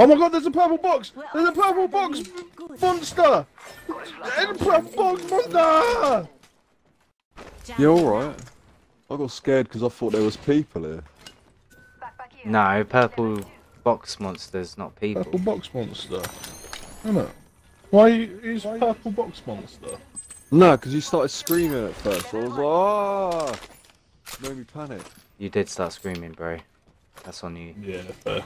Oh my god, there's a purple box! There's a purple box monster! There's a purple box monster! You're alright? I got scared because I thought there was people here. No, purple box monsters, not people. Purple box monster. Isn't it? Why is purple box monster? No, because you started screaming at first. I was like, ah! Made me panic. You did start screaming, bro. That's on you. Yeah, fair.